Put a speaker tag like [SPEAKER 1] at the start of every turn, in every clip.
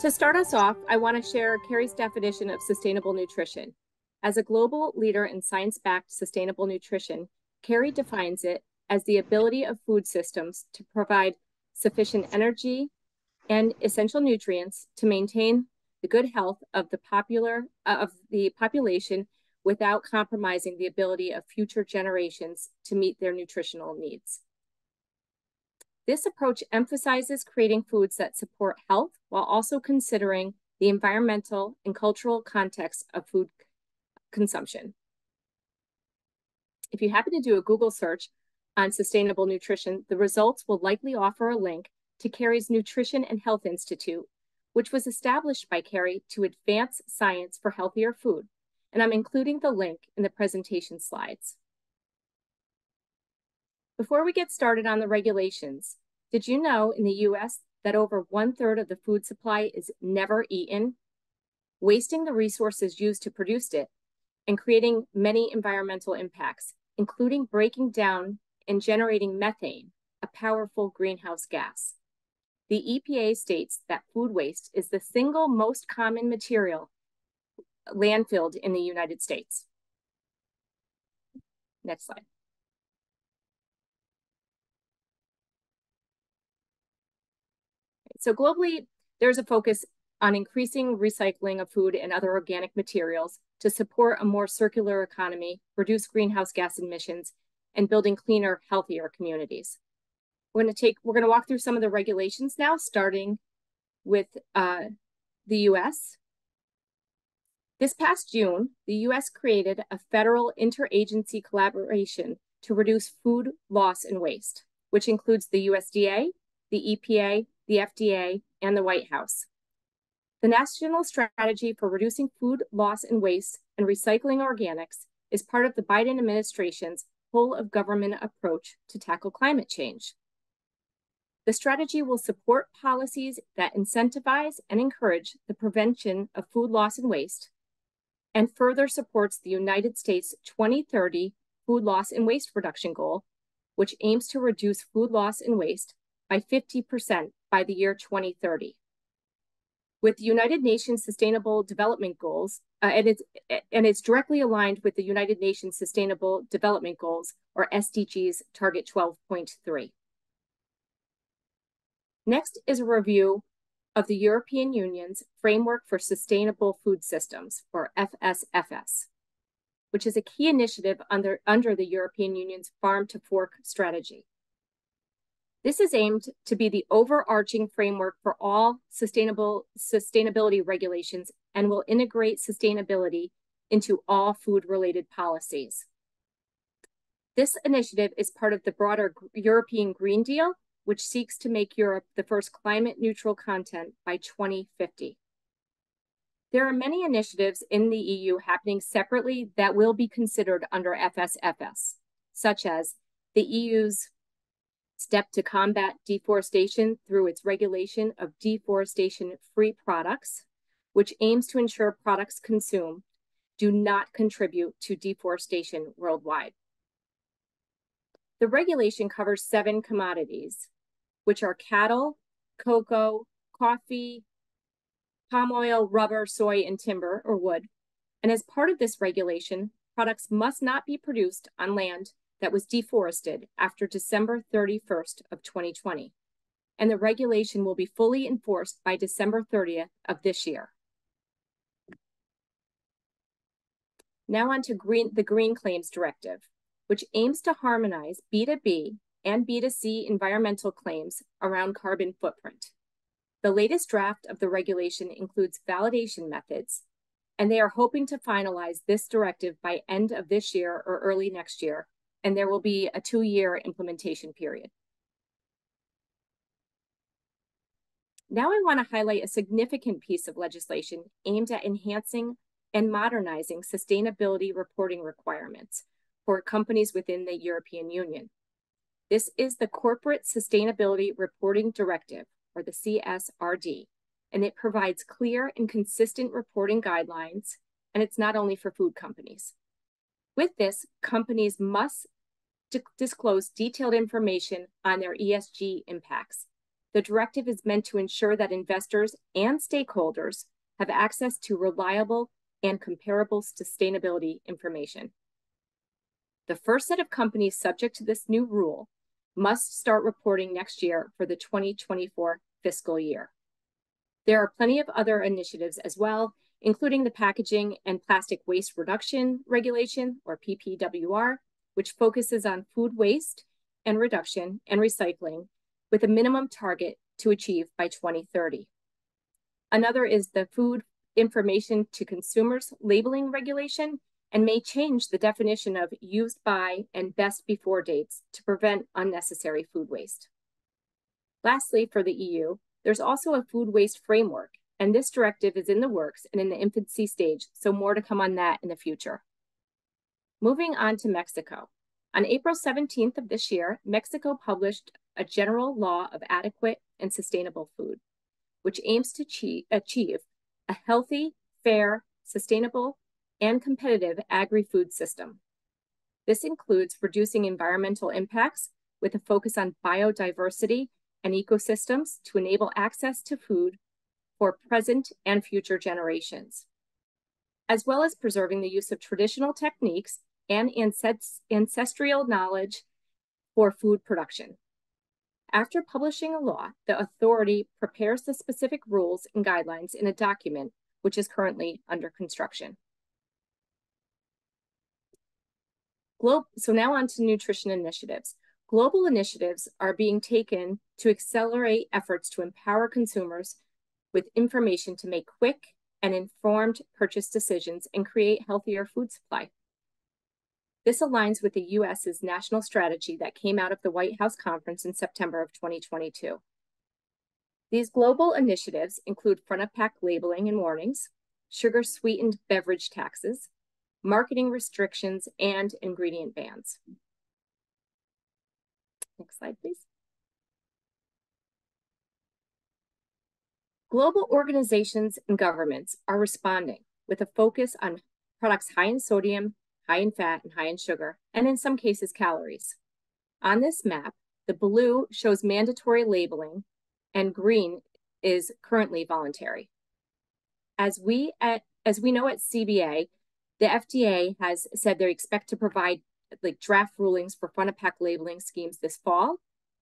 [SPEAKER 1] To start us off, I want to share Kerry's definition of sustainable nutrition. As a global leader in science backed sustainable nutrition, Kerry defines it as the ability of food systems to provide sufficient energy and essential nutrients to maintain the good health of the popular uh, of the population without compromising the ability of future generations to meet their nutritional needs. This approach emphasizes creating foods that support health while also considering the environmental and cultural context of food consumption. If you happen to do a Google search on sustainable nutrition, the results will likely offer a link to Kerry's Nutrition and Health Institute, which was established by Kerry to advance science for healthier food. And I'm including the link in the presentation slides. Before we get started on the regulations, did you know in the US that over one third of the food supply is never eaten, wasting the resources used to produce it and creating many environmental impacts, including breaking down and generating methane, a powerful greenhouse gas. The EPA states that food waste is the single most common material landfilled in the United States. Next slide. So globally, there's a focus on increasing recycling of food and other organic materials to support a more circular economy, reduce greenhouse gas emissions, and building cleaner, healthier communities. We're going to take, we're going to walk through some of the regulations now, starting with uh, the US. This past June, the US created a federal interagency collaboration to reduce food loss and waste, which includes the USDA, the EPA, the FDA, and the White House. The National Strategy for Reducing Food Loss and Waste and Recycling Organics is part of the Biden administration's whole of government approach to tackle climate change. The strategy will support policies that incentivize and encourage the prevention of food loss and waste, and further supports the United States 2030 food loss and waste reduction goal, which aims to reduce food loss and waste by 50% by the year 2030. With the United Nations Sustainable Development Goals, uh, and, it's, and it's directly aligned with the United Nations Sustainable Development Goals, or SDGs Target 12.3. Next is a review of the European Union's Framework for Sustainable Food Systems, or FSFS, which is a key initiative under, under the European Union's Farm to Fork strategy. This is aimed to be the overarching framework for all sustainable sustainability regulations and will integrate sustainability into all food-related policies. This initiative is part of the broader European Green Deal, which seeks to make Europe the first climate neutral continent by 2050. There are many initiatives in the EU happening separately that will be considered under FSFS, such as the EU's step to combat deforestation through its regulation of deforestation-free products, which aims to ensure products consumed do not contribute to deforestation worldwide. The regulation covers seven commodities, which are cattle, cocoa, coffee, palm oil, rubber, soy, and timber or wood. And as part of this regulation, products must not be produced on land that was deforested after December 31st of 2020, and the regulation will be fully enforced by December 30th of this year. Now on to green, the Green Claims Directive, which aims to harmonize B2B and B2C environmental claims around carbon footprint. The latest draft of the regulation includes validation methods, and they are hoping to finalize this directive by end of this year or early next year and there will be a two-year implementation period. Now I want to highlight a significant piece of legislation aimed at enhancing and modernizing sustainability reporting requirements for companies within the European Union. This is the Corporate Sustainability Reporting Directive, or the CSRD, and it provides clear and consistent reporting guidelines, and it's not only for food companies. With this, companies must disclose detailed information on their ESG impacts, the directive is meant to ensure that investors and stakeholders have access to reliable and comparable sustainability information. The first set of companies subject to this new rule must start reporting next year for the 2024 fiscal year. There are plenty of other initiatives as well, including the Packaging and Plastic Waste Reduction Regulation, or PPWR, which focuses on food waste and reduction and recycling with a minimum target to achieve by 2030. Another is the Food Information to Consumers Labeling Regulation and may change the definition of used by and best before dates to prevent unnecessary food waste. Lastly, for the EU, there's also a food waste framework, and this directive is in the works and in the infancy stage, so more to come on that in the future. Moving on to Mexico. On April 17th of this year, Mexico published a general law of adequate and sustainable food, which aims to achieve a healthy, fair, sustainable, and competitive agri-food system. This includes reducing environmental impacts with a focus on biodiversity and ecosystems to enable access to food for present and future generations, as well as preserving the use of traditional techniques and ancestral knowledge for food production. After publishing a law, the authority prepares the specific rules and guidelines in a document which is currently under construction. Glo so now on to nutrition initiatives. Global initiatives are being taken to accelerate efforts to empower consumers with information to make quick and informed purchase decisions and create healthier food supply. This aligns with the US's national strategy that came out of the White House conference in September of 2022. These global initiatives include front of pack labeling and warnings, sugar sweetened beverage taxes, marketing restrictions, and ingredient bans. Next slide, please. Global organizations and governments are responding with a focus on products high in sodium, high in fat, and high in sugar, and in some cases, calories. On this map, the blue shows mandatory labeling, and green is currently voluntary. As we at as we know at CBA, the FDA has said they expect to provide like draft rulings for front of pack labeling schemes this fall,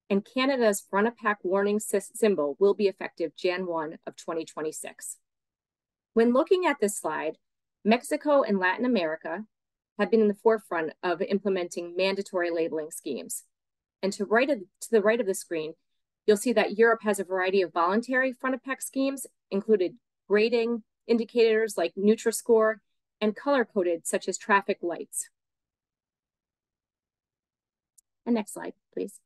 [SPEAKER 1] and Canada's front of pack warning symbol will be effective Jan 1 of 2026. When looking at this slide, Mexico and Latin America have been in the forefront of implementing mandatory labeling schemes. And to, right of, to the right of the screen, you'll see that Europe has a variety of voluntary front of pack schemes, included grading indicators like Nutri-Score and color-coded such as traffic lights. And next slide, please.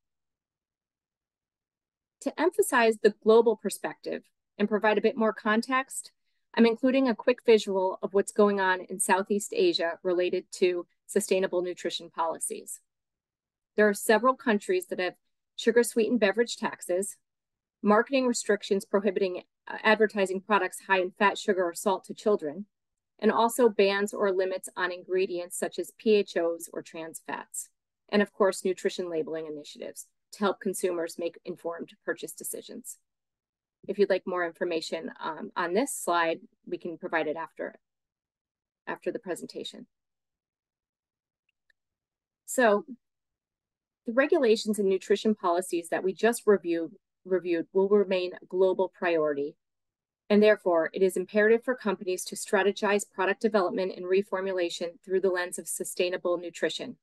[SPEAKER 1] To emphasize the global perspective and provide a bit more context, I'm including a quick visual of what's going on in Southeast Asia related to sustainable nutrition policies. There are several countries that have sugar sweetened beverage taxes, marketing restrictions prohibiting uh, advertising products high in fat, sugar, or salt to children, and also bans or limits on ingredients such as PHOs or trans fats, and of course, nutrition labeling initiatives to help consumers make informed purchase decisions. If you'd like more information um, on this slide, we can provide it after, after the presentation. So the regulations and nutrition policies that we just reviewed, reviewed will remain a global priority and therefore, it is imperative for companies to strategize product development and reformulation through the lens of sustainable nutrition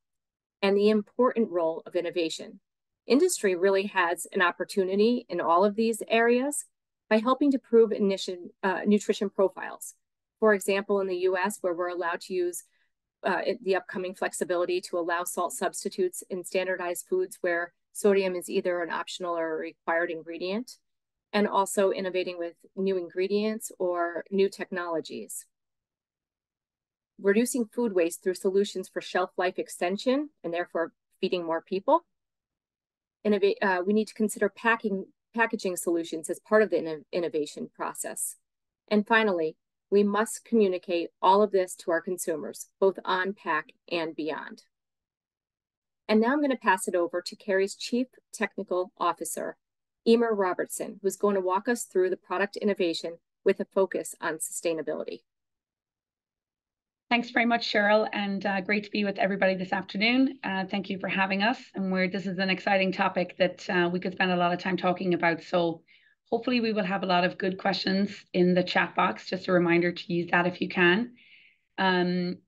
[SPEAKER 1] and the important role of innovation. Industry really has an opportunity in all of these areas by helping to prove nutrition, uh, nutrition profiles. For example, in the US, where we're allowed to use uh, the upcoming flexibility to allow salt substitutes in standardized foods where sodium is either an optional or a required ingredient and also innovating with new ingredients or new technologies. Reducing food waste through solutions for shelf life extension and therefore feeding more people. Innovate, uh, we need to consider packing, packaging solutions as part of the innovation process. And finally, we must communicate all of this to our consumers, both on pack and beyond. And now I'm going to pass it over to Kerry's Chief Technical Officer, Emer Robertson, who's going to walk us through the product innovation with a focus on sustainability.
[SPEAKER 2] Thanks very much, Cheryl, and uh, great to be with everybody this afternoon. Uh, thank you for having us. And where this is an exciting topic that uh, we could spend a lot of time talking about. So hopefully we will have a lot of good questions in the chat box. Just a reminder to use that if you can. Um,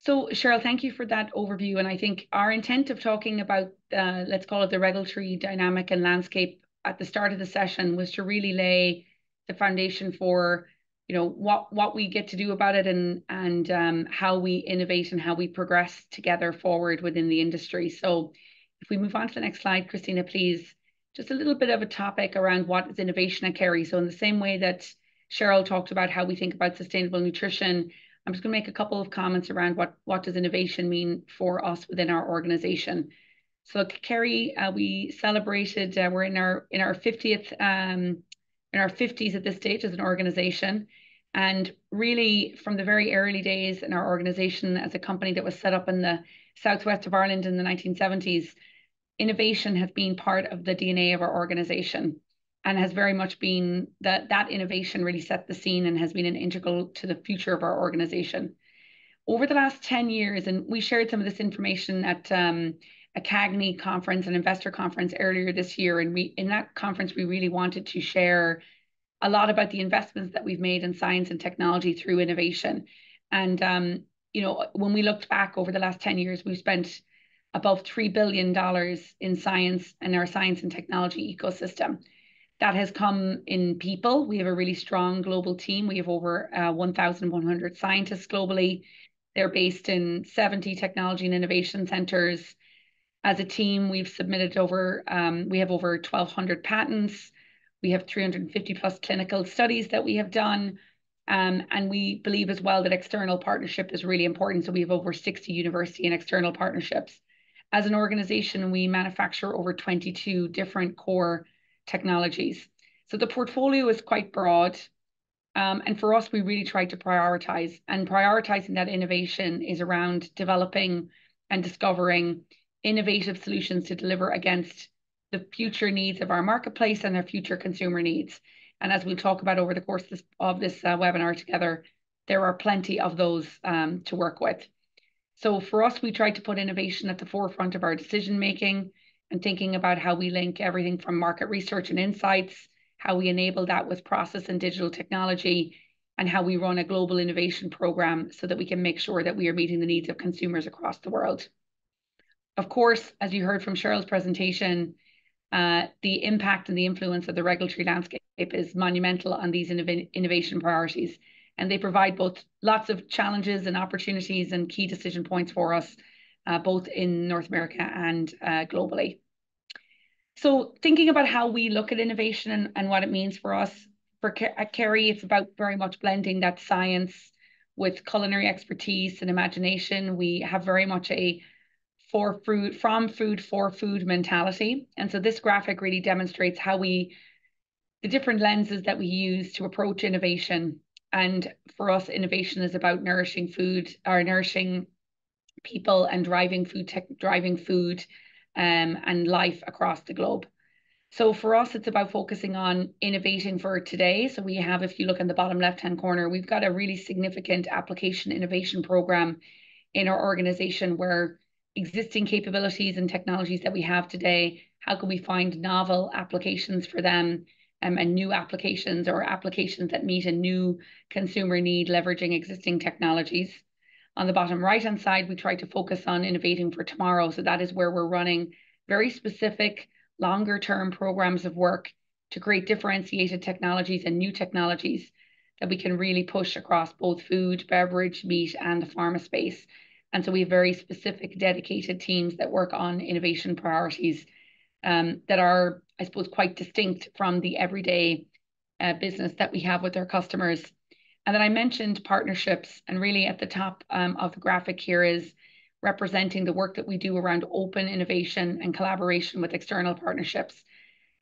[SPEAKER 2] so Cheryl, thank you for that overview. And I think our intent of talking about, uh, let's call it the regulatory dynamic and landscape at the start of the session was to really lay the foundation for you know what what we get to do about it and and um, how we innovate and how we progress together forward within the industry. So if we move on to the next slide, Christina, please, just a little bit of a topic around what is innovation at Kerry. So in the same way that Cheryl talked about how we think about sustainable nutrition, I'm just going to make a couple of comments around what what does innovation mean for us within our organization. So Kerry, uh, we celebrated. Uh, we're in our in our 50th um, in our 50s at this stage as an organization. And really, from the very early days in our organization as a company that was set up in the southwest of Ireland in the 1970s, innovation has been part of the DNA of our organization and has very much been that that innovation really set the scene and has been an integral to the future of our organization. Over the last 10 years, and we shared some of this information at um, a CAGNY conference, an investor conference earlier this year. And we in that conference, we really wanted to share a lot about the investments that we've made in science and technology through innovation. And um, you know, when we looked back over the last 10 years, we've spent above $3 billion in science and our science and technology ecosystem. That has come in people. We have a really strong global team. We have over uh, 1,100 scientists globally. They're based in 70 technology and innovation centers as a team, we've submitted over, um, we have over 1,200 patents. We have 350 plus clinical studies that we have done. Um, and we believe as well that external partnership is really important. So we have over 60 university and external partnerships. As an organization, we manufacture over 22 different core technologies. So the portfolio is quite broad. Um, and for us, we really try to prioritize. And prioritizing that innovation is around developing and discovering innovative solutions to deliver against the future needs of our marketplace and their future consumer needs. And as we'll talk about over the course of this, uh, webinar together, there are plenty of those um, to work with. So for us, we try to put innovation at the forefront of our decision making and thinking about how we link everything from market research and insights, how we enable that with process and digital technology, and how we run a global innovation program so that we can make sure that we are meeting the needs of consumers across the world. Of course, as you heard from Cheryl's presentation, uh, the impact and the influence of the regulatory landscape is monumental on these innov innovation priorities. And they provide both lots of challenges and opportunities and key decision points for us, uh, both in North America and uh, globally. So thinking about how we look at innovation and, what it means for us, for Kerry, it's about very much blending that science with culinary expertise and imagination. We have very much a for food, from food for food mentality. And so this graphic really demonstrates how we, the different lenses that we use to approach innovation. And for us, innovation is about nourishing food or nourishing people and driving food, tech, driving food um, and life across the globe. So for us, it's about focusing on innovating for today. So we have, if you look in the bottom left-hand corner, we've got a really significant application innovation program in our organization where existing capabilities and technologies that we have today, how can we find novel applications for them um, and new applications or applications that meet a new consumer need leveraging existing technologies. On the bottom right hand side, we try to focus on innovating for tomorrow. So that is where we're running very specific longer term programs of work to create differentiated technologies and new technologies that we can really push across both food, beverage, meat, and the pharma space. And so we have very specific dedicated teams that work on innovation priorities um, that are, I suppose, quite distinct from the everyday uh, business that we have with our customers. And then I mentioned partnerships, and really at the top um, of the graphic here is representing the work that we do around open innovation and collaboration with external partnerships.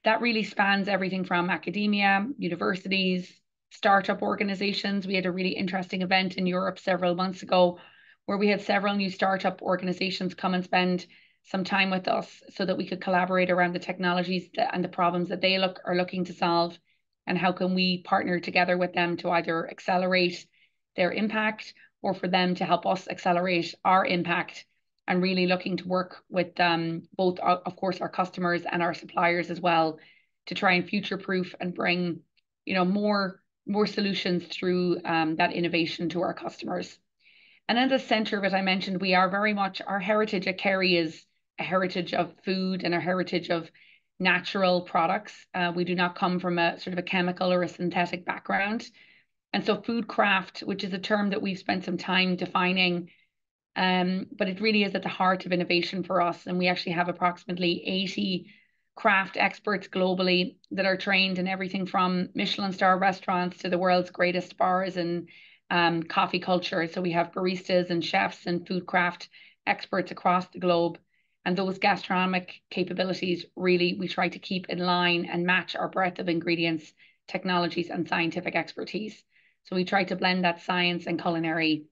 [SPEAKER 2] That really spans everything from academia, universities, startup organizations. We had a really interesting event in Europe several months ago where we had several new startup organizations come and spend some time with us so that we could collaborate around the technologies that, and the problems that they look are looking to solve and how can we partner together with them to either accelerate their impact or for them to help us accelerate our impact and really looking to work with um, both, uh, of course, our customers and our suppliers as well to try and future proof and bring, you know, more more solutions through um, that innovation to our customers. And at the center of it, I mentioned we are very much our heritage at Kerry is a heritage of food and a heritage of natural products. Uh, we do not come from a sort of a chemical or a synthetic background. And so food craft, which is a term that we've spent some time defining, um, but it really is at the heart of innovation for us. And we actually have approximately 80 craft experts globally that are trained in everything from Michelin star restaurants to the world's greatest bars and um, coffee culture. So we have baristas and chefs and food craft experts across the globe. And those gastronomic capabilities really we try to keep in line and match our breadth of ingredients, technologies, and scientific expertise. So we try to blend that science and culinary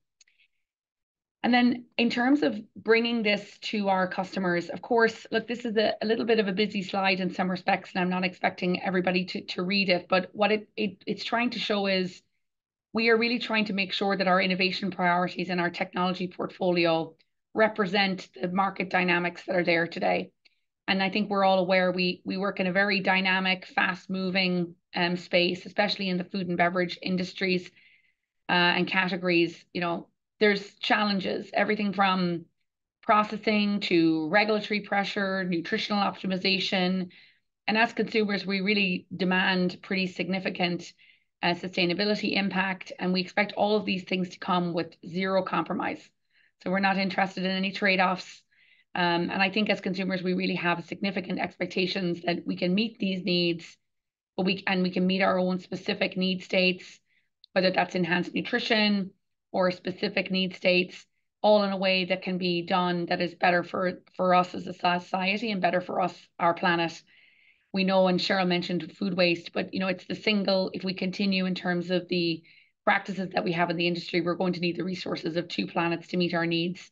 [SPEAKER 2] and then in terms of bringing this to our customers, of course, look, this is a, a, little bit of a busy slide in some respects, and I'm not expecting everybody to, to read it, but what it, it it's trying to show is we are really trying to make sure that our innovation priorities and our technology portfolio represent the market dynamics that are there today. And I think we're all aware we we work in a very dynamic, fast-moving um, space, especially in the food and beverage industries uh, and categories. You know, there's challenges, everything from processing to regulatory pressure, nutritional optimization. And as consumers, we really demand pretty significant sustainability impact. And we expect all of these things to come with zero compromise. So we're not interested in any trade offs. Um, and I think as consumers, we really have significant expectations that we can meet these needs, but we and we can meet our own specific need states, whether that's enhanced nutrition, or specific need states all in a way that can be done that is better for for us as a society and better for us our planet we know and cheryl mentioned food waste but you know it's the single if we continue in terms of the practices that we have in the industry we're going to need the resources of two planets to meet our needs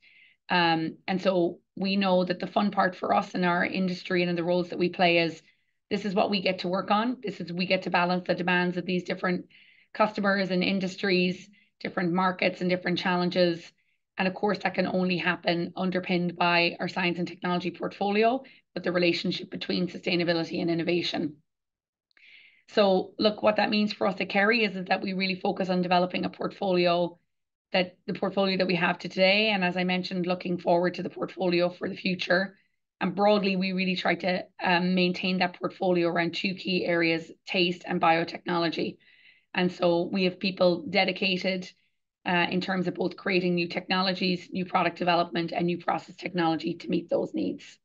[SPEAKER 2] um, and so we know that the fun part for us in our industry and in the roles that we play is this is what we get to work on this is we get to balance the demands of these different customers and industries different markets and different challenges. And of course, that can only happen underpinned by our science and technology portfolio, but the relationship between sustainability and innovation. So, look, what that means for us at Kerry is, is that we really focus on developing a portfolio that the portfolio that we have today. And as I mentioned, looking forward to the portfolio for the future. And broadly, we really try to um, maintain that portfolio around two key areas taste and biotechnology. And so we have people dedicated uh, in terms of both creating new technologies, new product development, and new process technology to meet those needs.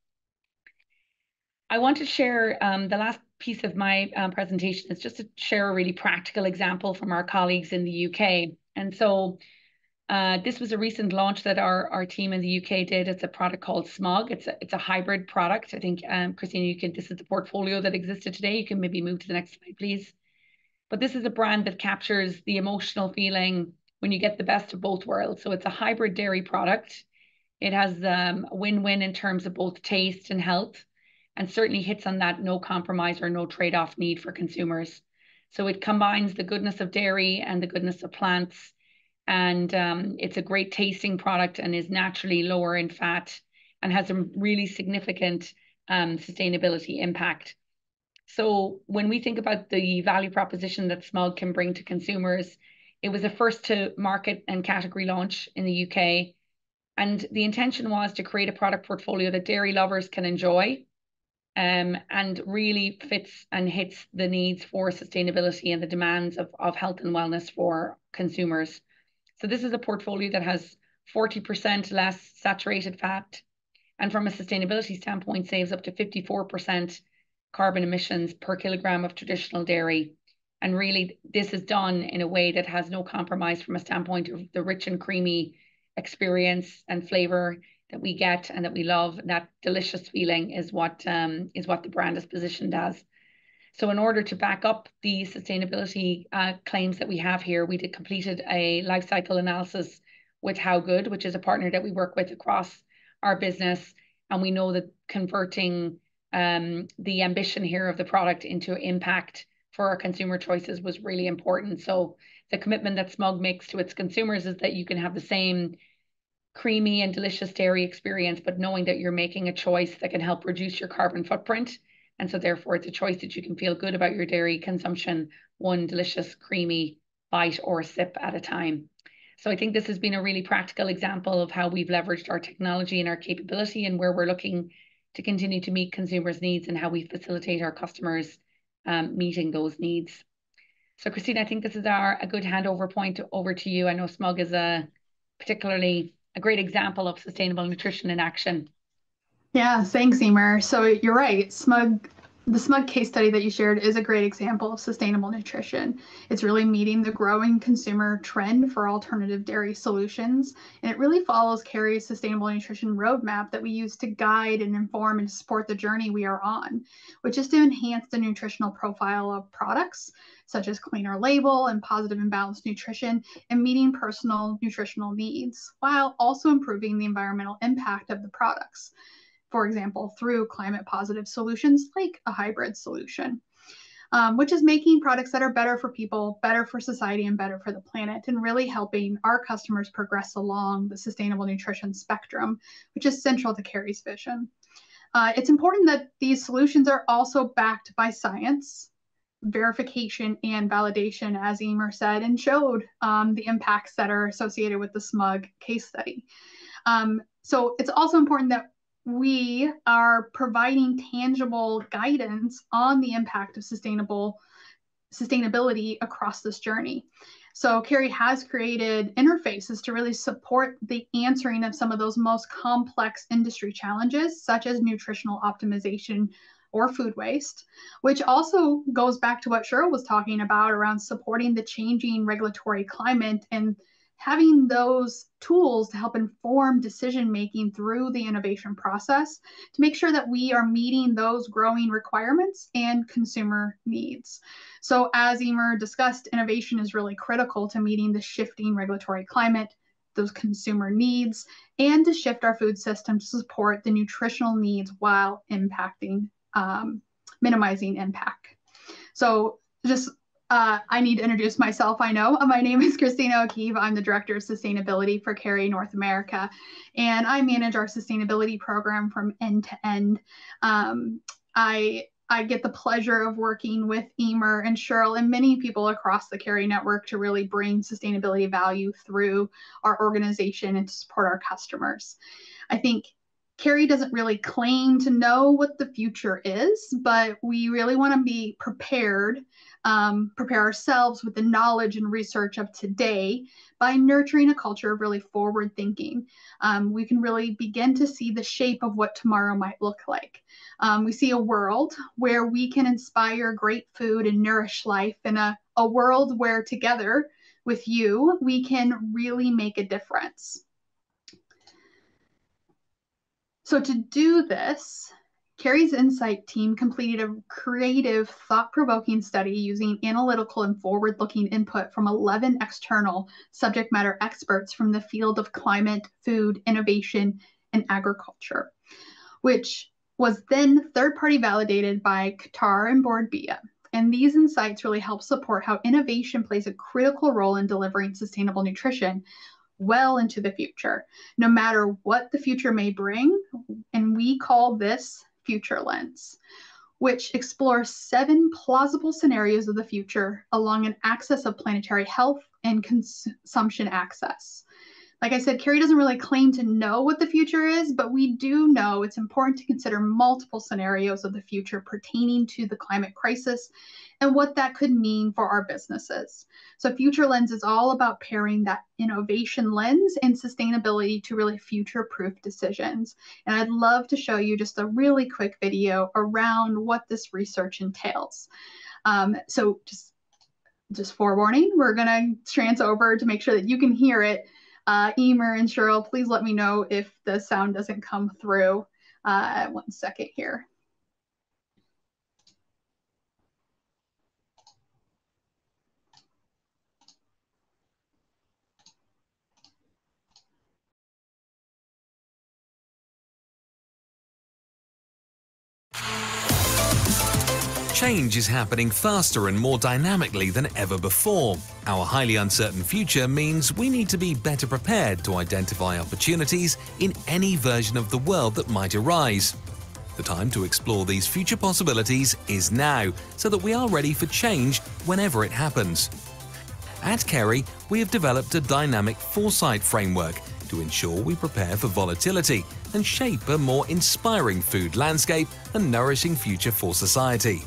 [SPEAKER 2] I want to share um, the last piece of my um, presentation is just to share a really practical example from our colleagues in the UK. And so uh, this was a recent launch that our, our team in the UK did. It's a product called Smug. It's a, it's a hybrid product. I think, um, Christina, you can, this is the portfolio that existed today. You can maybe move to the next slide, please. But this is a brand that captures the emotional feeling when you get the best of both worlds. So it's a hybrid dairy product. It has um, a win-win in terms of both taste and health, and certainly hits on that no compromise or no trade-off need for consumers. So it combines the goodness of dairy and the goodness of plants, and um, it's a great tasting product and is naturally lower in fat and has a really significant um, sustainability impact. So when we think about the value proposition that Smug can bring to consumers, it was a first to market and category launch in the UK. And the intention was to create a product portfolio that dairy lovers can enjoy um, and really fits and hits the needs for sustainability and the demands of, of health and wellness for consumers. So this is a portfolio that has 40% less saturated fat and from a sustainability standpoint saves up to 54% carbon emissions per kilogram of traditional dairy. And really, this is done in a way that has no compromise from a standpoint of the rich and creamy experience and flavor that we get and that we love. That delicious feeling is what um, is what the brand is positioned as. So, in order to back up the sustainability uh, claims that we have here, we did completed a life cycle analysis with HowGood, which is a partner that we work with across our business And we know that converting um, the ambition here of the product into impact for our consumer choices was really important. So the commitment that Smug makes to its consumers is that you can have the same creamy and delicious dairy experience, but knowing that you're making a choice that can help reduce your carbon footprint. And so therefore it's a choice that you can feel good about your dairy consumption, one delicious, creamy bite or sip at a time. So I think this has been a really practical example of how we've leveraged our technology and our capability and where we're looking to continue to meet consumers' needs and how we facilitate our customers um, meeting those needs. So Christine, I think this is our a good handover point over to you. I know Smug is a particularly a great example of sustainable nutrition in action.
[SPEAKER 3] Yeah, thanks, Emer. So you're right. Smug the SMUG case study that you shared is a great example of sustainable nutrition. It's really meeting the growing consumer trend for alternative dairy solutions. And it really follows Kerry's sustainable nutrition roadmap that we use to guide and inform and support the journey we are on, which is to enhance the nutritional profile of products, such as cleaner label and positive and balanced nutrition, and meeting personal nutritional needs, while also improving the environmental impact of the products for example, through climate positive solutions like a hybrid solution, um, which is making products that are better for people, better for society, and better for the planet, and really helping our customers progress along the sustainable nutrition spectrum, which is central to Kerry's vision. Uh, it's important that these solutions are also backed by science, verification, and validation, as Emer said, and showed um, the impacts that are associated with the SMUG case study. Um, so it's also important that we are providing tangible guidance on the impact of sustainable sustainability across this journey. So Kerry has created interfaces to really support the answering of some of those most complex industry challenges, such as nutritional optimization or food waste, which also goes back to what Cheryl was talking about around supporting the changing regulatory climate and having those tools to help inform decision making through the innovation process to make sure that we are meeting those growing requirements and consumer needs. So, as Emer discussed, innovation is really critical to meeting the shifting regulatory climate, those consumer needs, and to shift our food system to support the nutritional needs while impacting, um, minimizing impact. So, just uh, I need to introduce myself. I know my name is Christina O'Keefe. I'm the Director of Sustainability for Kerry North America, and I manage our sustainability program from end to end. Um, I I get the pleasure of working with Emer and Cheryl and many people across the Kerry network to really bring sustainability value through our organization and to support our customers. I think Kerry doesn't really claim to know what the future is, but we really want to be prepared um, prepare ourselves with the knowledge and research of today by nurturing a culture of really forward thinking. Um, we can really begin to see the shape of what tomorrow might look like. Um, we see a world where we can inspire great food and nourish life in a, a world where together with you, we can really make a difference. So to do this, Kerry's Insight team completed a creative, thought provoking study using analytical and forward looking input from 11 external subject matter experts from the field of climate, food, innovation, and agriculture, which was then third party validated by Kantar and Bord Bia. And these insights really help support how innovation plays a critical role in delivering sustainable nutrition well into the future, no matter what the future may bring. And we call this Future Lens, which explores seven plausible scenarios of the future along an axis of planetary health and consumption access. Like I said, Kerry doesn't really claim to know what the future is, but we do know it's important to consider multiple scenarios of the future pertaining to the climate crisis and what that could mean for our businesses. So, Future Lens is all about pairing that innovation lens and sustainability to really future proof decisions. And I'd love to show you just a really quick video around what this research entails. Um, so, just just forewarning, we're going to trans over to make sure that you can hear it. Uh, Emer and Cheryl, please let me know if the sound doesn't come through. Uh, one second here.
[SPEAKER 4] Change is happening faster and more dynamically than ever before. Our highly uncertain future means we need to be better prepared to identify opportunities in any version of the world that might arise. The time to explore these future possibilities is now, so that we are ready for change whenever it happens. At Kerry, we have developed a dynamic foresight framework to ensure we prepare for volatility and shape a more inspiring food landscape and nourishing future for society.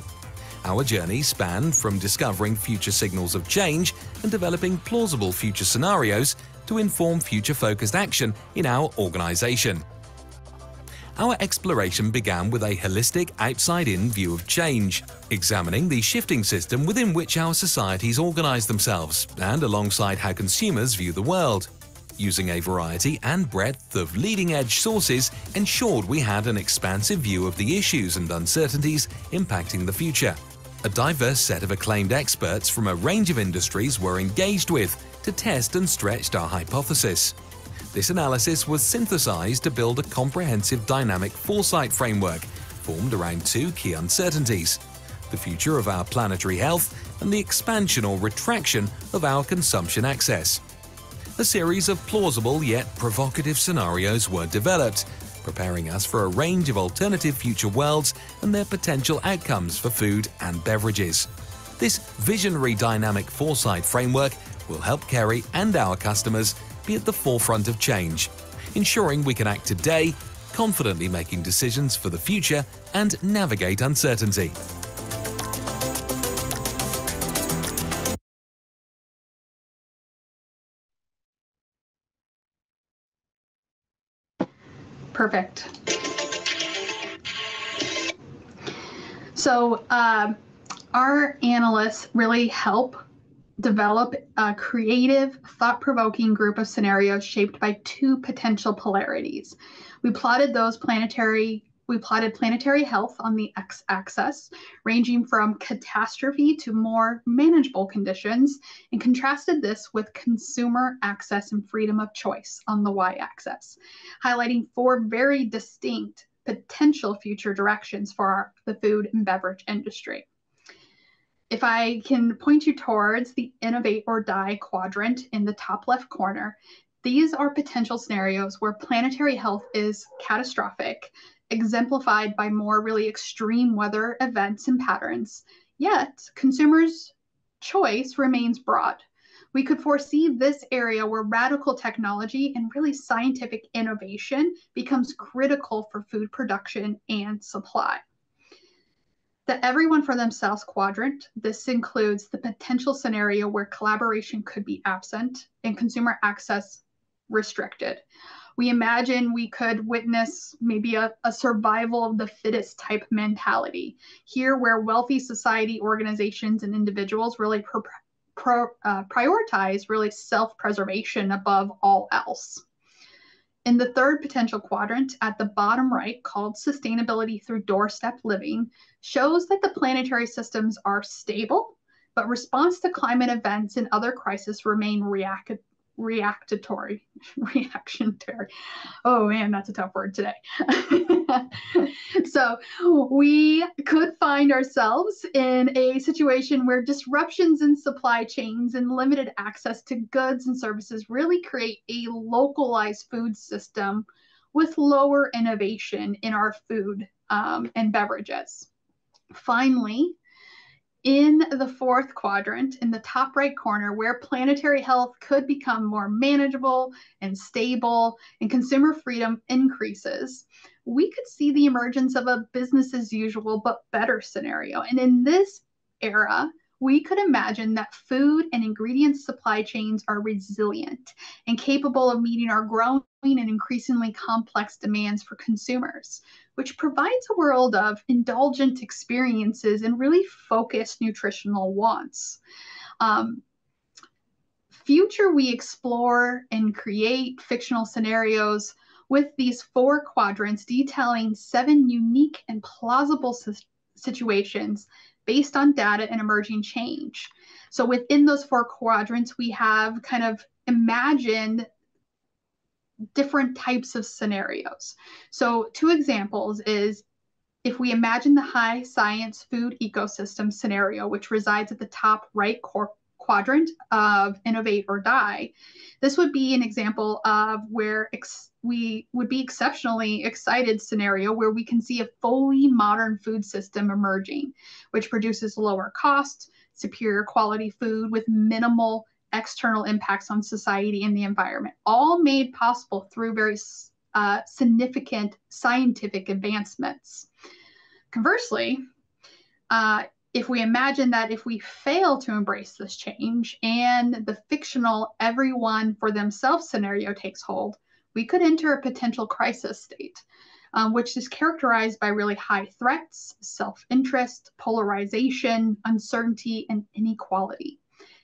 [SPEAKER 4] Our journey spanned from discovering future signals of change and developing plausible future scenarios to inform future focused action in our organisation. Our exploration began with a holistic outside in view of change, examining the shifting system within which our societies organise themselves and alongside how consumers view the world using a variety and breadth of leading edge sources ensured we had an expansive view of the issues and uncertainties impacting the future. A diverse set of acclaimed experts from a range of industries were engaged with to test and stretch our hypothesis. This analysis was synthesized to build a comprehensive dynamic foresight framework formed around two key uncertainties the future of our planetary health and the expansion or retraction of our consumption access a series of plausible yet provocative scenarios were developed, preparing us for a range of alternative future worlds and their potential outcomes for food and beverages. This visionary dynamic foresight framework will help Kerry and our customers be at the forefront of change, ensuring we can act today, confidently making decisions for the future and navigate uncertainty.
[SPEAKER 3] Perfect. So uh, our analysts really help develop a creative, thought-provoking group of scenarios shaped by two potential polarities. We plotted those planetary we plotted planetary health on the x-axis, ranging from catastrophe to more manageable conditions, and contrasted this with consumer access and freedom of choice on the y-axis, highlighting four very distinct potential future directions for our, the food and beverage industry. If I can point you towards the innovate or die quadrant in the top left corner, these are potential scenarios where planetary health is catastrophic, exemplified by more really extreme weather events and patterns. Yet, consumers' choice remains broad. We could foresee this area where radical technology and really scientific innovation becomes critical for food production and supply. The everyone for themselves quadrant, this includes the potential scenario where collaboration could be absent and consumer access restricted we imagine we could witness maybe a, a survival of the fittest type mentality. Here where wealthy society organizations and individuals really pro, pro, uh, prioritize really self-preservation above all else. In the third potential quadrant at the bottom right called sustainability through doorstep living shows that the planetary systems are stable but response to climate events and other crises remain reactive reactatory reactionary. Oh man that's a tough word today. So we could find ourselves in a situation where disruptions in supply chains and limited access to goods and services really create a localized food system with lower innovation in our food um, and beverages. Finally in the fourth quadrant, in the top right corner, where planetary health could become more manageable and stable and consumer freedom increases, we could see the emergence of a business as usual but better scenario. And in this era, we could imagine that food and ingredient supply chains are resilient and capable of meeting our growing and increasingly complex demands for consumers, which provides a world of indulgent experiences and really focused nutritional wants. Um, future, we explore and create fictional scenarios with these four quadrants detailing seven unique and plausible situations based on data and emerging change. So within those four quadrants, we have kind of imagined different types of scenarios. So two examples is if we imagine the high science food ecosystem scenario, which resides at the top right quadrant of innovate or die, this would be an example of where we would be exceptionally excited scenario where we can see a fully modern food system emerging, which produces lower cost, superior quality food with minimal external impacts on society and the environment, all made possible through very uh, significant scientific advancements. Conversely, uh, if we imagine that if we fail to embrace this change and the fictional everyone for themselves scenario takes hold, we could enter a potential crisis state, um, which is characterized by really high threats, self interest, polarization, uncertainty, and inequality.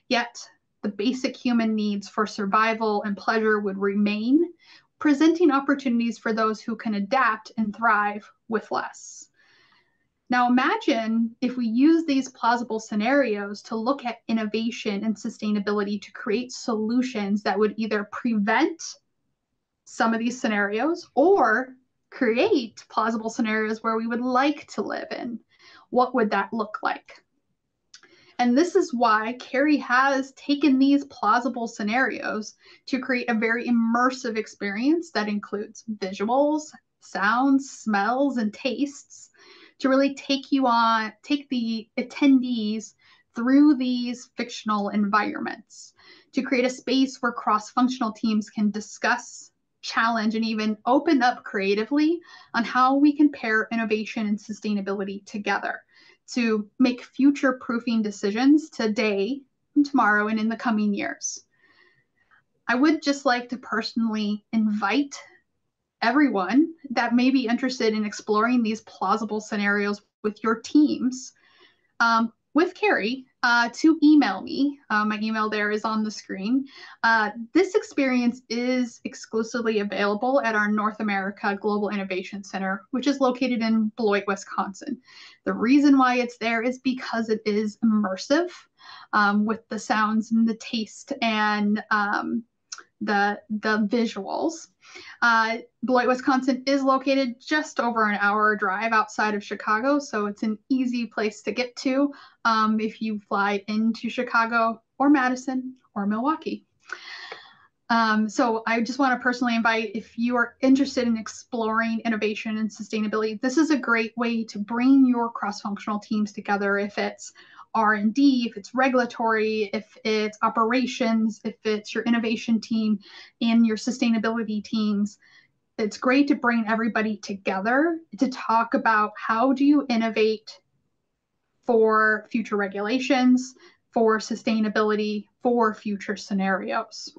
[SPEAKER 3] Yet, the basic human needs for survival and pleasure would remain, presenting opportunities for those who can adapt and thrive with less. Now, imagine if we use these plausible scenarios to look at innovation and sustainability to create solutions that would either prevent some of these scenarios or create plausible scenarios where we would like to live in. What would that look like? And this is why Kerry has taken these plausible scenarios to create a very immersive experience that includes visuals, sounds, smells, and tastes to really take you on, take the attendees through these fictional environments to create a space where cross functional teams can discuss, challenge, and even open up creatively on how we can pair innovation and sustainability together to make future proofing decisions today, and tomorrow, and in the coming years. I would just like to personally invite everyone that may be interested in exploring these plausible scenarios with your teams um, with Kerry uh, to email me. Uh, my email there is on the screen. Uh, this experience is exclusively available at our North America Global Innovation Center, which is located in Beloit, Wisconsin. The reason why it's there is because it is immersive um, with the sounds and the taste and um, the the visuals. Uh, Beloit, Wisconsin is located just over an hour drive outside of Chicago, so it's an easy place to get to um, if you fly into Chicago or Madison or Milwaukee. Um, so I just want to personally invite if you are interested in exploring innovation and sustainability, this is a great way to bring your cross-functional teams together. If it's R&D, if it's regulatory, if it's operations, if it's your innovation team and your sustainability teams, it's great to bring everybody together to talk about how do you innovate for future regulations, for sustainability, for future scenarios.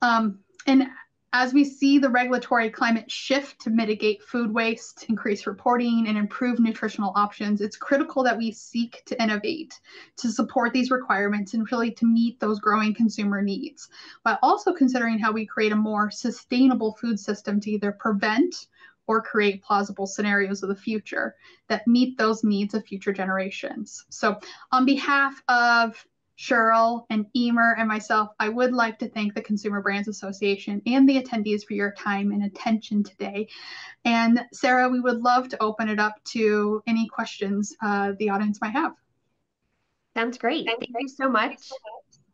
[SPEAKER 3] Um, and as we see the regulatory climate shift to mitigate food waste, increase reporting, and improve nutritional options, it's critical that we seek to innovate to support these requirements and really to meet those growing consumer needs, while also considering how we create a more sustainable food system to either prevent or create plausible scenarios of the future that meet those needs of future generations. So, on behalf of Cheryl and Emer and myself, I would like to thank the Consumer Brands Association and the attendees for your time and attention today. And Sarah, we would love to open it up to any questions uh, the audience might have.
[SPEAKER 5] Sounds great. Thank you so much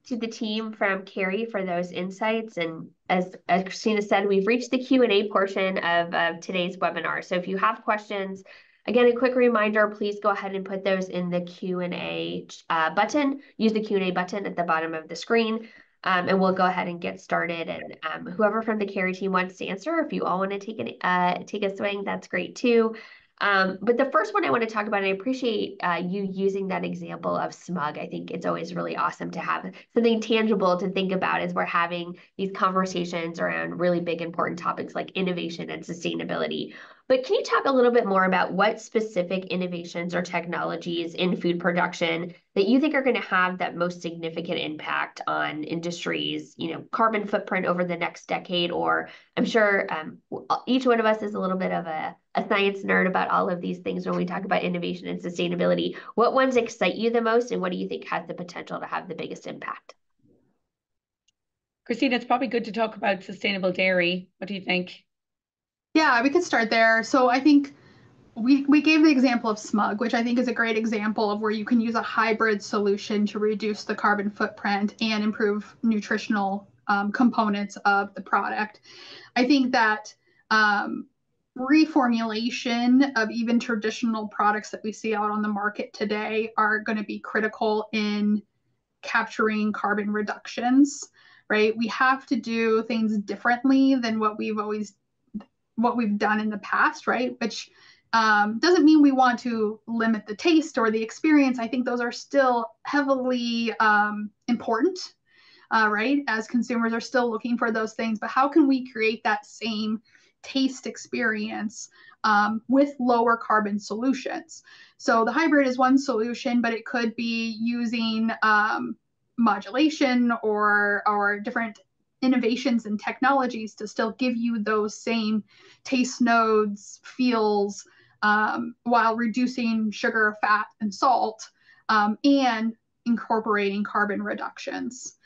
[SPEAKER 5] to the team from Kerry for those insights. And as, as Christina said, we've reached the Q&A portion of, of today's webinar. So if you have questions, Again, a quick reminder, please go ahead and put those in the Q&A uh, button. Use the Q&A button at the bottom of the screen. Um, and we'll go ahead and get started. And um, whoever from the Kerry team wants to answer, if you all want to take an, uh, take a swing, that's great too. Um, but the first one I want to talk about, and I appreciate uh, you using that example of smug. I think it's always really awesome to have something tangible to think about as we're having these conversations around really big, important topics like innovation and sustainability. But can you talk a little bit more about what specific innovations or technologies in food production that you think are going to have that most significant impact on industries, you know, carbon footprint over the next decade? Or I'm sure um, each one of us is a little bit of a, a science nerd about all of these things when we talk about innovation and sustainability. What ones excite you the most, and what do you think has the potential to have the biggest impact?
[SPEAKER 2] Christina, it's probably good to talk about sustainable dairy. What do you think?
[SPEAKER 3] Yeah, we could start there. So I think we, we gave the example of smug, which I think is a great example of where you can use a hybrid solution to reduce the carbon footprint and improve nutritional um, components of the product. I think that um, reformulation of even traditional products that we see out on the market today are going to be critical in capturing carbon reductions right we have to do things differently than what we've always what we've done in the past right? Which um, doesn't mean we want to limit the taste or the experience. I think those are still heavily um, important uh, right? As consumers are still looking for those things. But how can we create that same taste experience um, with lower carbon solutions. So the hybrid is one solution, but it could be using um, modulation or, or different innovations and technologies to still give you those same taste nodes, feels, um, while reducing sugar, fat, and salt, um, and incorporating carbon reductions.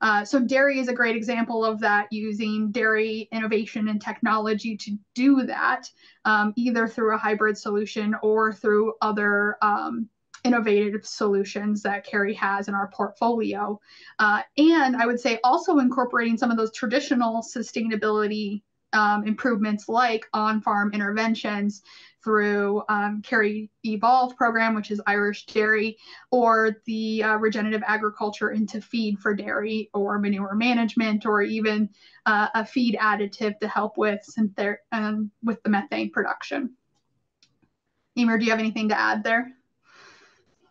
[SPEAKER 3] Uh, so dairy is a great example of that, using dairy innovation and technology to do that, um, either through a hybrid solution or through other um, innovative solutions that Kerry has in our portfolio. Uh, and I would say also incorporating some of those traditional sustainability um, improvements like on-farm interventions through um, Kerry Evolve program, which is Irish dairy, or the uh, regenerative agriculture into feed for dairy or manure management, or even uh, a feed additive to help with synthet- um, with the methane production. Emer, do you have anything to add there?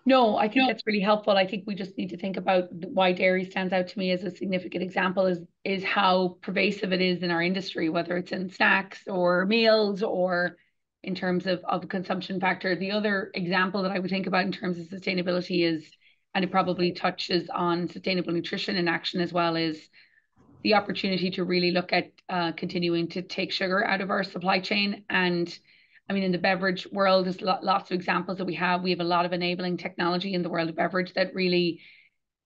[SPEAKER 2] No, I think that's really helpful. I think we just need to think about why dairy stands out to me as a significant example is is how pervasive it is in our industry, whether it's in snacks or meals or in terms of, of consumption factor. The other example that I would think about in terms of sustainability is, and it probably touches on sustainable nutrition in action as well, is the opportunity to really look at uh, continuing to take sugar out of our supply chain. And I mean, in the beverage world, there's lots of examples that we have. We have a lot of enabling technology in the world of beverage that really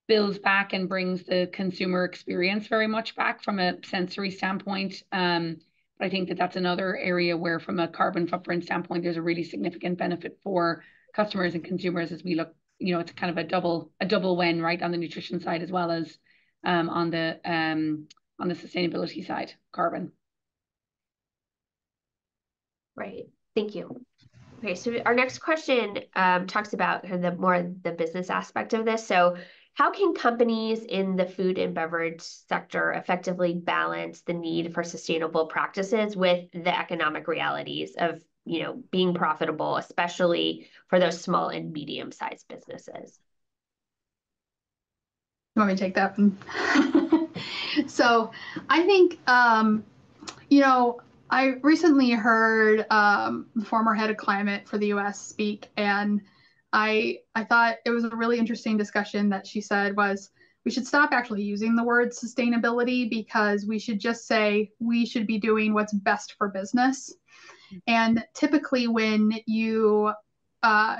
[SPEAKER 2] builds back and brings the consumer experience very much back from a sensory standpoint. Um, but I think that that's another area where, from a carbon footprint standpoint, there's a really significant benefit for customers and consumers as we look. You know, it's kind of a double a double win, right, on the nutrition side as well as um, on the um, on the sustainability side, carbon.
[SPEAKER 5] Right. Thank you. Okay, so our next question um, talks about the more the business aspect of this. So how can companies in the food and beverage sector effectively balance the need for sustainable practices with the economic realities of, you know, being profitable, especially for those small and medium-sized businesses?
[SPEAKER 3] You want me to take that so I think, um, you know, I recently heard um, the former head of climate for the US speak, and I I thought it was a really interesting discussion that she said was we should stop actually using the word sustainability because we should just say we should be doing what's best for business. And typically, when you uh,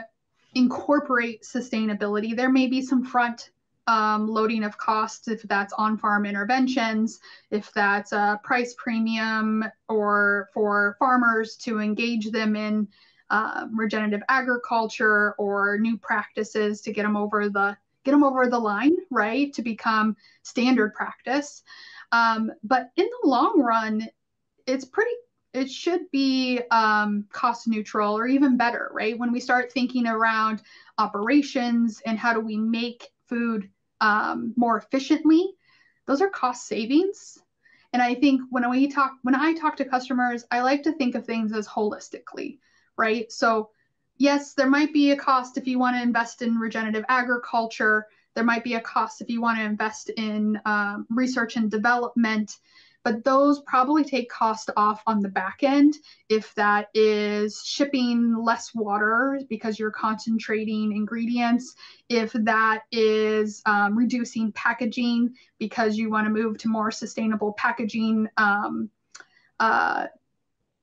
[SPEAKER 3] incorporate sustainability, there may be some front um, loading of costs if that's on farm interventions, if that's a price premium, or for farmers to engage them in um, regenerative agriculture or new practices to get them over the get them over the line, right, to become standard practice. Um, but in the long run, it's pretty. It should be um, cost neutral or even better, right? When we start thinking around operations and how do we make food um, more efficiently, those are cost savings. And I think when we talk, when I talk to customers, I like to think of things as holistically right? So, yes, there might be a cost if you want to invest in regenerative agriculture. There might be a cost if you want to invest in um, research and development, but those probably take cost off on the back end if that is shipping less water because you're concentrating ingredients, if that is um, reducing packaging because you want to move to more sustainable packaging um, uh,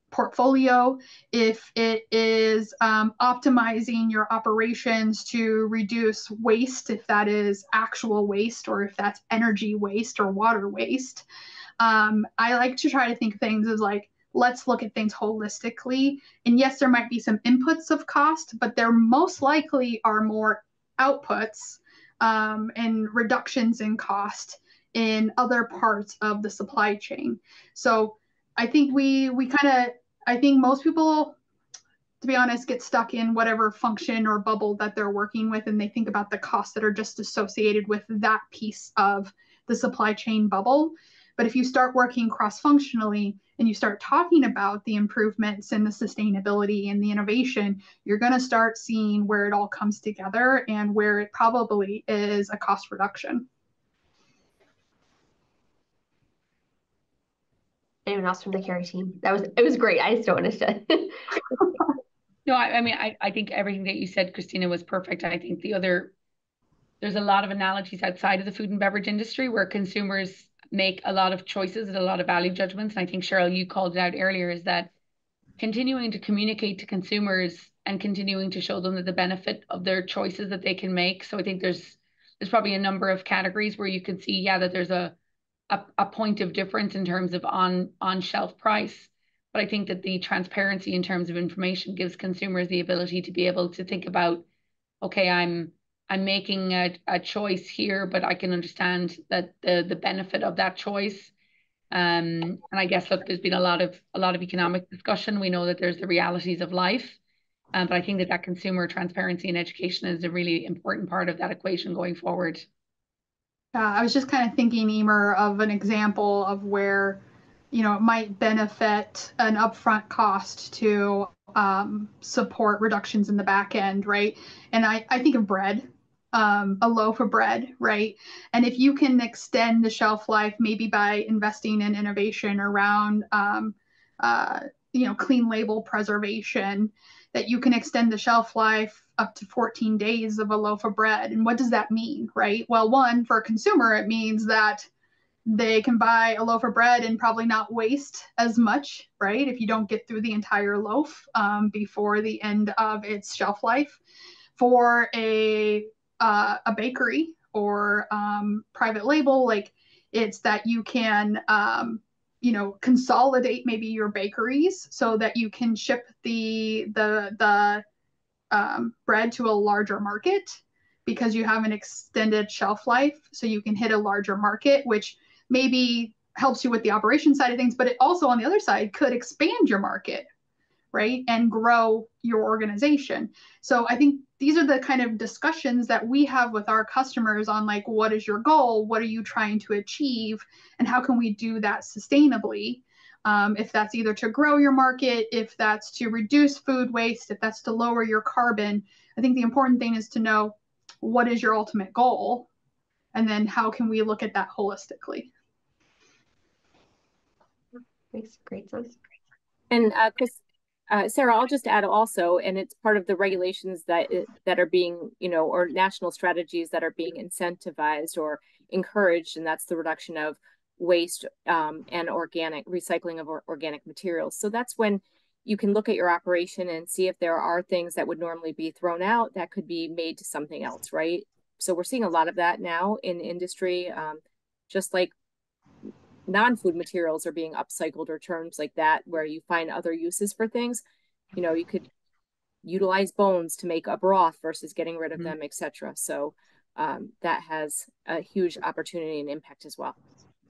[SPEAKER 3] portfolio, if it is um, optimizing your operations to reduce waste, if that is actual waste or if that's energy waste or water waste. Um, I like to try to think things as like let's look at things holistically. And yes, there might be some inputs of cost, but there most likely are more outputs um, and reductions in cost in other parts of the supply chain. So I think we we kind of I think most people to be honest get stuck in whatever function or bubble that they're working with and they think about the costs that are just associated with that piece of the supply chain bubble. But if you start working cross functionally and you start talking about the improvements and the sustainability and the innovation, you're going to start seeing where it all comes together and where it probably is a cost reduction.
[SPEAKER 5] Anyone else from the Kerry team? That was it was great. I just don't want understand.
[SPEAKER 2] no, I, I mean I, I think everything that you said, Christina, was perfect. I think the other there's a lot of analogies outside of the food and beverage industry where consumers make a lot of choices and a lot of value judgments. And I think Cheryl, you called it out earlier, is that continuing to communicate to consumers and continuing to show them that the benefit of their choices that they can make. So I think there's there's probably a number of categories where you can see, yeah, that there's a a, a point of difference in terms of on on shelf price. But I think that the transparency in terms of information gives consumers the ability to be able to think about, okay, I'm I'm making a, a choice here, but I can understand that the the benefit of that choice. Um, and I guess look, there's been a lot of a lot of economic discussion. We know that there's the realities of life, um, but I think that that consumer transparency and education is a really important part of that equation going forward.
[SPEAKER 3] Uh, I was just kind of thinking, Emer, of an example of where, you know, it might benefit an upfront cost to um, support reductions in the back end, right? And I, I think of bread, um, a loaf of bread, right? And if you can extend the shelf life, maybe by investing in innovation around, um, uh, you know, clean label preservation, that you can extend the shelf life up to 14 days of a loaf of bread. And what does that mean, right? Well, one, for a consumer, it means that they can buy a loaf of bread and probably not waste as much, right? If you don't get through the entire loaf um, before the end of its shelf life. For a uh, a bakery or um, private label, like it's that you can, um, you know, consolidate maybe your bakeries so that you can ship the the the um, bread to a larger market because you have an extended shelf life, so you can hit a larger market, which maybe helps you with the operation side of things, but it also on the other side could expand your market, right, and grow your organization. So I think these are the kind of discussions that we have with our customers on like what is your goal? What are you trying to achieve? And how can we do that sustainably? Um, if that's either to grow your market if that's to reduce food waste if that's to lower your carbon i think the important thing is to know what is your ultimate goal? And then how can we look at that holistically?
[SPEAKER 5] Makes great sense
[SPEAKER 1] and uh, uh, Sarah, I'll just add also, and it's part of the regulations that that are being, you know, or national strategies that are being incentivized or encouraged, and that's the reduction of waste um, and organic recycling of or organic materials. So that's when you can look at your operation and see if there are things that would normally be thrown out that could be made to something else, right? So we're seeing a lot of that now in industry, um, just like non-food materials are being upcycled or terms like that where you find other uses for things. You know you could utilize bones to make a broth versus getting rid of mm-hmm. them etc so um, that has a huge opportunity and impact as well.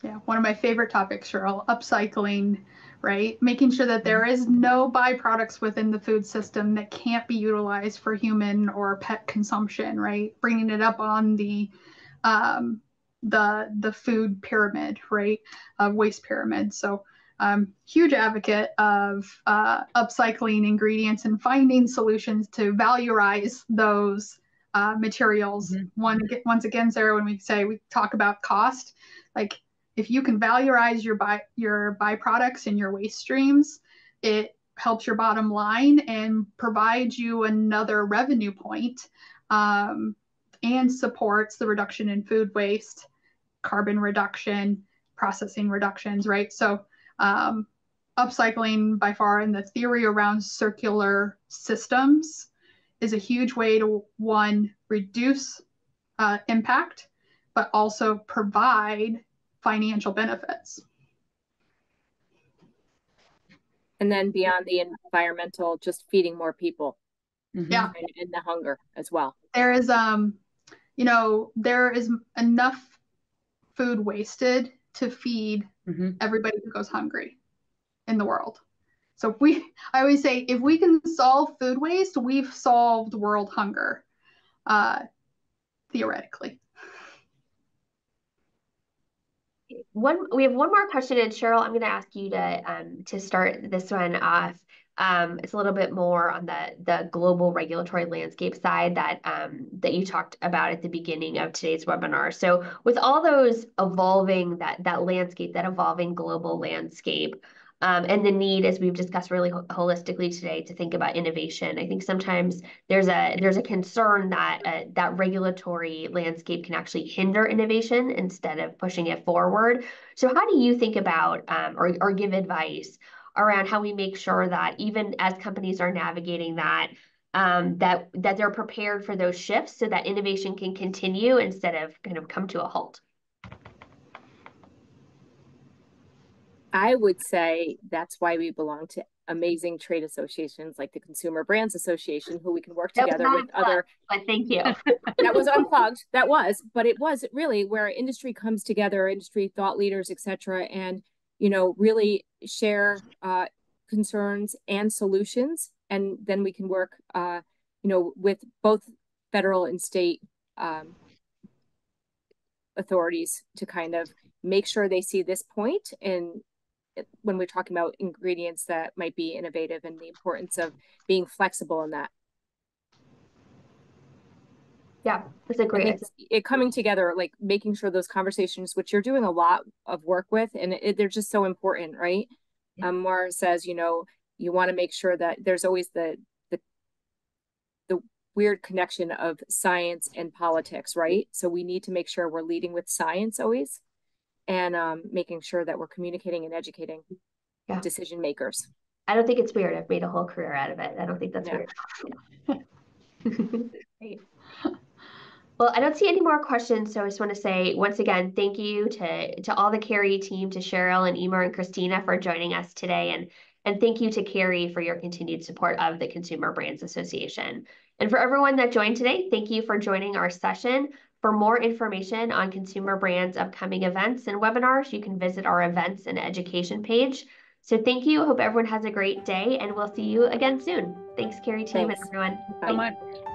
[SPEAKER 3] Yeah one of my favorite topics cheryl upcycling right? Making sure that there is no byproducts within the food system that can't be utilized for human or pet consumption right? Bringing it up on the um, the the food pyramid, right? Of waste pyramid. So um, huge advocate of uh, upcycling ingredients and finding solutions to valorize those uh, materials. Mm-hmm. One once again, Sarah, when we say we talk about cost, like if you can valorize your by your byproducts and your waste streams, it helps your bottom line and provides you another revenue point um, and supports the reduction in food waste, carbon reduction, processing reductions, right? So um, upcycling by far and the theory around circular systems is a huge way to one reduce uh, impact, but also provide financial benefits.
[SPEAKER 1] And then beyond the environmental, just feeding more people.
[SPEAKER 3] Mm-hmm. Yeah.
[SPEAKER 1] And, and the hunger as well.
[SPEAKER 3] There is um, you know, there is enough food wasted to feed mm-hmm. everybody who goes hungry in the world. So if we, I always say, if we can solve food waste, we've solved world hunger, uh, theoretically.
[SPEAKER 5] One, we have one more question, and Cheryl, I'm going to ask you to um, to start this one off. Um, it's a little bit more on the the global regulatory landscape side that um, that you talked about at the beginning of today's webinar. So with all those evolving that that landscape, that evolving global landscape, um, and the need, as we've discussed really ho holistically today, to think about innovation. I think sometimes there's a there's a concern that uh, that regulatory landscape can actually hinder innovation instead of pushing it forward. So how do you think about um, or or give advice around how we make sure that even as companies are navigating that, um, that that they're prepared for those shifts so that innovation can continue instead of kind of come to a halt.
[SPEAKER 1] I would say that's why we belong to amazing trade associations like the Consumer Brands Association, who we can work together with other.
[SPEAKER 5] But thank you.
[SPEAKER 1] that was unplugged. That was, but it was really where industry comes together, industry thought leaders, etc., and you know, really share uh, concerns and solutions, and then we can work, uh, you know, with both federal and state um, authorities to kind of make sure they see this point and when we're talking about ingredients that might be innovative and the importance of being flexible in that
[SPEAKER 5] yeah that's a great
[SPEAKER 1] it coming together like making sure those conversations which you're doing a lot of work with and it, they're just so important right? Yeah. um Mara says you know you want to make sure that there's always the the the weird connection of science and politics right? So we need to make sure we're leading with science always and um, making sure that we're communicating and educating yeah. decision makers.
[SPEAKER 5] I don't think it's weird. I've made a whole career out of it. I don't think that's weird. Great. Well, I don't see any more questions, so I just want to say once again, thank you to to all the Kerry team, to Cheryl and Emer and Christina for joining us today, and and thank you to Kerry for your continued support of the Consumer Brands Association. And for everyone that joined today, thank you for joining our session. For more information on Consumer Brands upcoming events and webinars, you can visit our events and education page. So thank you. Hope everyone has a great day, and we'll see you again soon. Thanks, Kerry team
[SPEAKER 1] Thanks.
[SPEAKER 5] and everyone.
[SPEAKER 2] Bye. So much.